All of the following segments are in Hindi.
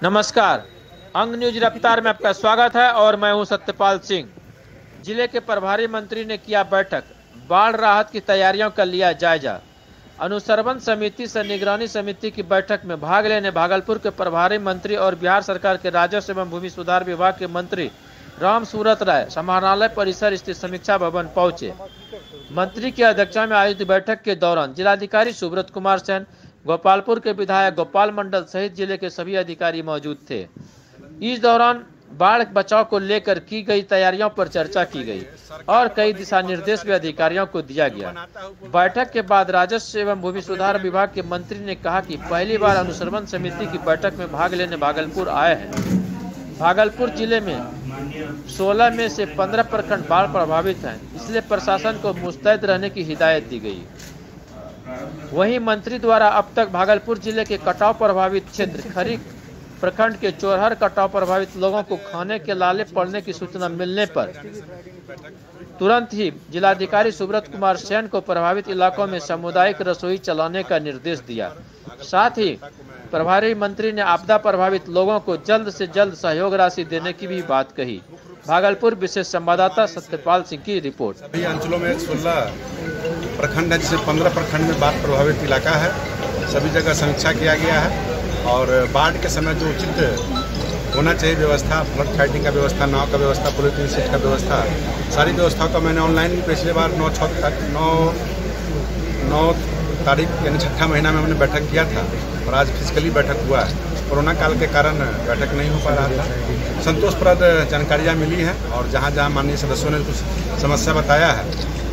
नमस्कार। अंग न्यूज़ रफ्तार में आपका स्वागत है और मैं हूँ सत्यपाल सिंह। ज़िले के प्रभारी मंत्री ने किया बैठक। बाढ़ राहत की तैयारियों का लिया जायजा। अनुसरबन समिति से निगरानी समिति की बैठक में भाग लेने भागलपुर के प्रभारी मंत्री और बिहार सरकार के राजस्व एवं भूमि सुधार विभाग के मंत्री राम सूरत राय समाहरणालय परिसर स्थित समीक्षा भवन पहुँचे। मंत्री की अध्यक्षता में आयोजित बैठक के दौरान जिलाधिकारी सुब्रत कुमार सेन गोपालपुर के विधायक गोपाल मंडल सहित ज़िले के सभी अधिकारी मौजूद थे। इस दौरान बाढ़ बचाव को लेकर की गई तैयारियों पर चर्चा की गई और कई दिशा निर्देश भी अधिकारियों को दिया गया। बैठक के बाद राजस्व एवं भूमि सुधार विभाग के मंत्री ने कहा कि पहली बार अनुश्रवण समिति की बैठक में भाग लेने भागलपुर आए हैं। भागलपुर ज़िले में 16 में से 15 प्रखंड बाढ़ प्रभावित हैं, इसलिए प्रशासन को मुस्तैद रहने की हिदायत दी गई। वहीं मंत्री द्वारा अब तक भागलपुर ज़िले के कटाव प्रभावित क्षेत्र खरीक प्रखंड के चोरहर कटाव प्रभावित लोगों को खाने के लाले पड़ने की सूचना मिलने पर तुरंत ही जिलाधिकारी सुब्रत कुमार सेन को प्रभावित इलाकों में सामुदायिक रसोई चलाने का निर्देश दिया। साथ ही प्रभारी मंत्री ने आपदा प्रभावित लोगों को जल्द से जल्द सहयोग राशि देने की भी बात कही। भागलपुर विशेष संवाददाता सत्यपाल सिंह की रिपोर्ट। अंचलों में सोलह प्रखंड है, जिसे पंद्रह प्रखंड में बाढ़ प्रभावित इलाका है। सभी जगह समीक्षा किया गया है और बाढ़ के समय जो उचित होना चाहिए व्यवस्था, फ्लड फाइटिंग का व्यवस्था, नाव का व्यवस्था, पुलिस सीट का व्यवस्था, सारी व्यवस्थाओं का मैंने ऑनलाइन भी पिछले बार नौ छः नौ नौ तारीख यानी छठा महीना में हमने बैठक किया था और आज फिजिकली बैठक हुआ है। कोरोना काल के कारण बैठक नहीं हो पा रहा था। संतोषप्रद जानकारियाँ मिली हैं और जहाँ जहाँ माननीय सदस्यों ने कुछ समस्या बताया है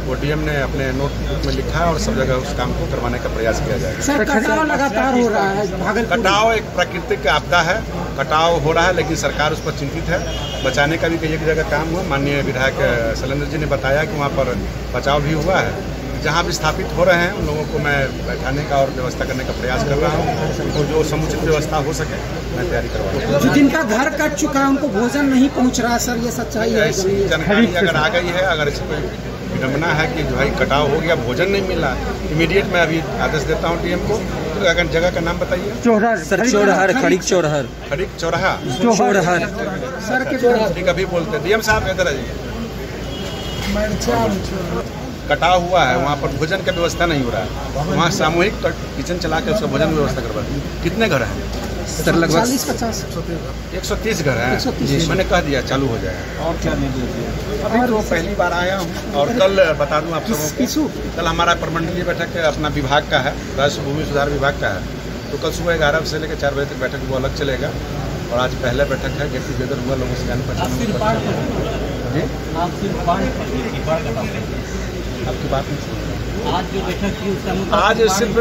वो डीएम ने अपने नोटबुक में लिखा है और सब जगह उस काम को करवाने का प्रयास किया जाएगा। सर कटाव लगातार हो रहा है कटाव एक प्राकृतिक आपदा है कटाव हो रहा है लेकिन सरकार उस पर चिंतित है। बचाने का भी कई एक जगह काम हुआ। माननीय विधायक शैलेंद्र जी ने बताया कि वहाँ पर बचाव भी हुआ है। जहाँ भी स्थापित हो रहे हैं उन लोगों को मैं बैठाने का और व्यवस्था करने का प्रयास कर रहा हूँ। और जो समुचित व्यवस्था हो सके मैं तैयारी करवा जो जिनका घर कट चुका है उनको भोजन नहीं पहुँच रहा सर ये सच्चाई है। ऐसी जानकारी अगर आ गई है अगर इस कोई विडम्बना है कि भाई कटाव हो गया भोजन नहीं मिला। इमीडिएट मैं अभी आदेश देता हूँ डीएम को। तो अगर जगह का नाम बताइए। चौहर सर चौराहर खड़ीक चौराहर खड़ीक चौराहा। चौराहर सर के ठीक अभी बोलते डीएम साहब इधर आइए। कटाव हुआ है वहाँ पर भोजन का व्यवस्था नहीं हो रहा है। वहाँ सामूहिक किचन चला के उसका भोजन व्यवस्था करवा कितने घर हैं? सर लगभग चालीस पचास। एक सौ तीस घर है। 130 मैंने कह दिया चालू हो जाएगा और क्या अभी तो पहली बार आया हूँ और कल बता दूँ आप कल हमारा प्रमंडलीय बैठक अपना विभाग का है राजस्व भूमि सुधार विभाग का है। तो कल सुबह ग्यारह से लेकर चार बजे तक बैठक वो अलग चलेगा और आज पहला बैठक है गेट टुगेदर हुआ लोगों से जान पहचान जी? आपकी बात नहीं आज जो बैठक थी उसका आज सिर्फ़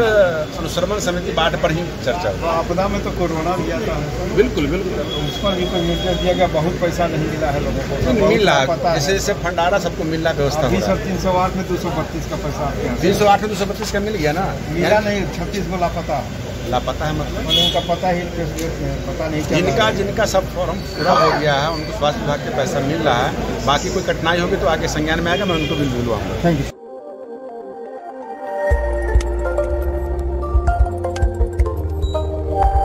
अनुश्रवण समिति बाढ़ पर ही चर्चा हुई। आपदा में तो कोरोना भी आता है। बिल्कुल बिल्कुल। उस पर भी तो निर्देश दिया गया बहुत पैसा नहीं मिला है लोगों को। बहुत मिल। रहा है। जैसे जैसे फंड आ रहा सबको मिल रहा है। व्यवस्था अभी सब तीन सौ आठ में दो सौ बत्तीस का पैसा तीन सौ आठ में दो सौ बत्तीस का मिल गया ना? मिला नहीं छत्तीस को लापता। लापता है मतलब? उनका पता ही पता नहीं क्या जिनका जिनका सब फॉर्म पूरा हो गया है उनको स्वास्थ्य विभाग के पैसा मिल रहा है। बाकी कोई कठिनाई होगी तो आगे संज्ञान में आएगा मैं उनको भी बुलवाऊँगा थैंक यू